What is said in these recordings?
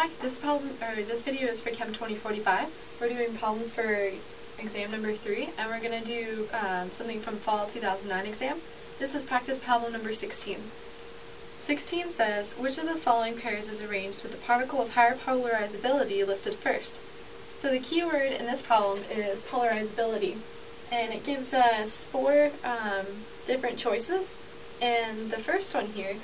Hi, this problem or this video is for Chem 2045. We're doing problems for exam number three, and we're going to do um, something from fall 2009 exam. This is practice problem number 16. 16 says, which of the following pairs is arranged with the particle of higher polarizability listed first? So the key word in this problem is polarizability, and it gives us four um, different choices, and the first one here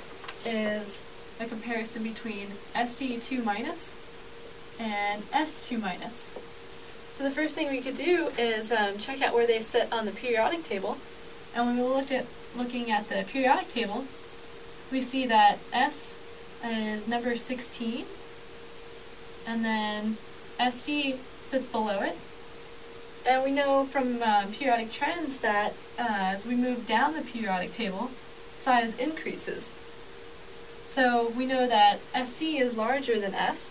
is a comparison between Se2 minus and S2 minus. So the first thing we could do is um, check out where they sit on the periodic table. And when we looked at looking at the periodic table, we see that S is number 16, and then Se sits below it. And we know from um, periodic trends that uh, as we move down the periodic table, size increases. So we know that Se is larger than S,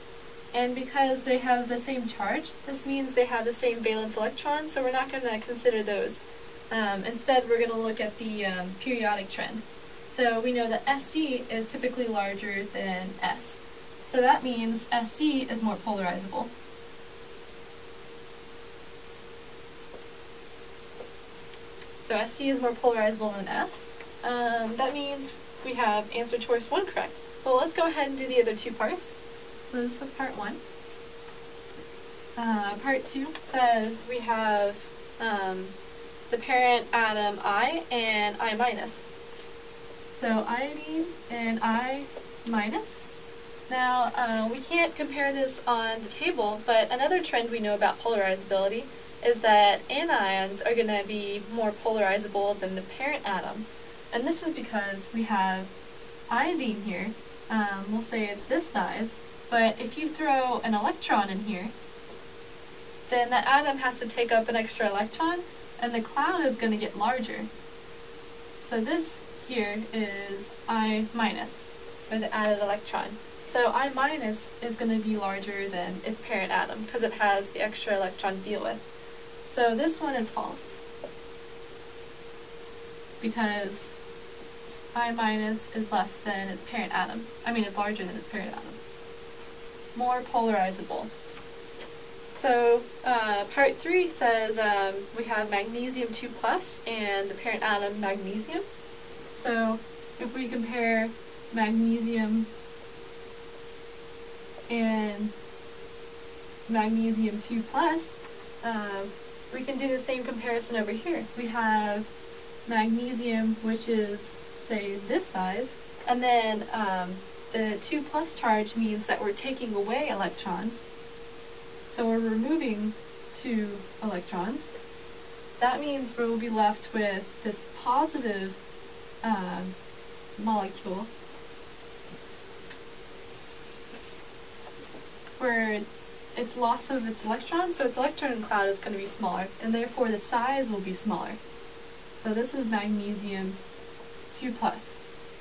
and because they have the same charge, this means they have the same valence electrons, so we're not going to consider those. Um, instead, we're going to look at the um, periodic trend. So we know that Se is typically larger than S. So that means Se is more polarizable. So Se is more polarizable than S. Um, that means we have answer choice 1 correct. Well, let's go ahead and do the other two parts. So this was part 1. Uh, part 2 says we have um, the parent atom I and I minus. So iodine and I minus. Now, uh, we can't compare this on the table, but another trend we know about polarizability is that anions are going to be more polarizable than the parent atom. And this is because we have iodine here. Um, we'll say it's this size, but if you throw an electron in here, then that atom has to take up an extra electron, and the cloud is going to get larger. So this here is I minus, for the added electron. So I minus is going to be larger than its parent atom, because it has the extra electron to deal with. So this one is false, because I minus is less than its parent atom. I mean, it's larger than its parent atom. More polarizable. So uh, part three says um, we have magnesium 2 plus and the parent atom magnesium. So if we compare magnesium and magnesium 2 plus, uh, we can do the same comparison over here. We have magnesium, which is say this size, and then um, the 2 plus charge means that we're taking away electrons. So we're removing two electrons. That means we'll be left with this positive um, molecule where its loss of its electrons, so its electron cloud is going to be smaller, and therefore the size will be smaller. So this is magnesium 2 plus.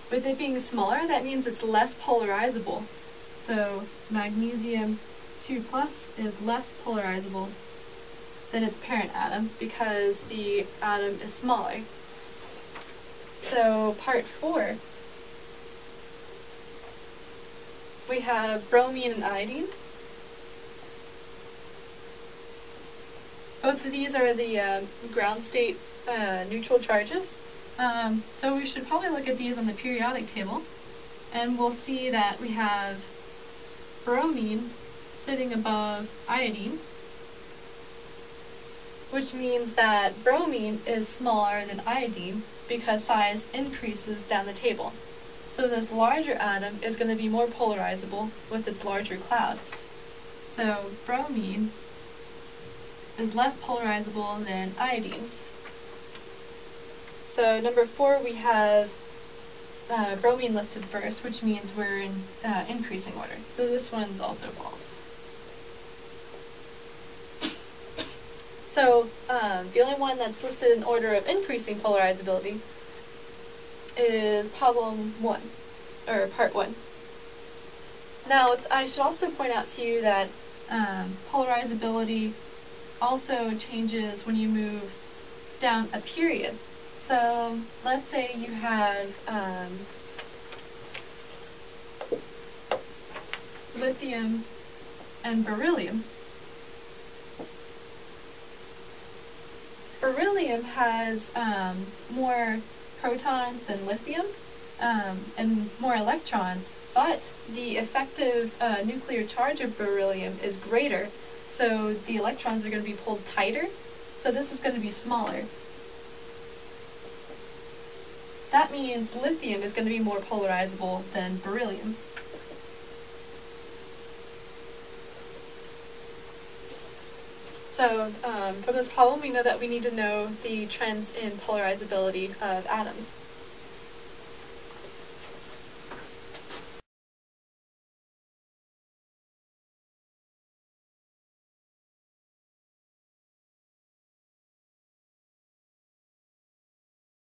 With it being smaller, that means it's less polarizable. So magnesium 2 plus is less polarizable than its parent atom because the atom is smaller. So part 4, we have bromine and iodine. Both of these are the uh, ground state uh, neutral charges. Um, so we should probably look at these on the periodic table, and we'll see that we have bromine sitting above iodine, which means that bromine is smaller than iodine because size increases down the table. So this larger atom is going to be more polarizable with its larger cloud. So bromine is less polarizable than iodine. So number four, we have uh, bromine listed first, which means we're in uh, increasing order. So this one's also false. So um, the only one that's listed in order of increasing polarizability is problem one, or part one. Now, I should also point out to you that um, polarizability also changes when you move down a period. So let's say you have um, lithium and beryllium. Beryllium has um, more protons than lithium um, and more electrons, but the effective uh, nuclear charge of beryllium is greater, so the electrons are going to be pulled tighter, so this is going to be smaller. That means lithium is going to be more polarizable than beryllium. So um, from this problem, we know that we need to know the trends in polarizability of atoms.